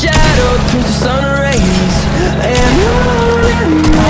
shadow through the sun rays. And on and on.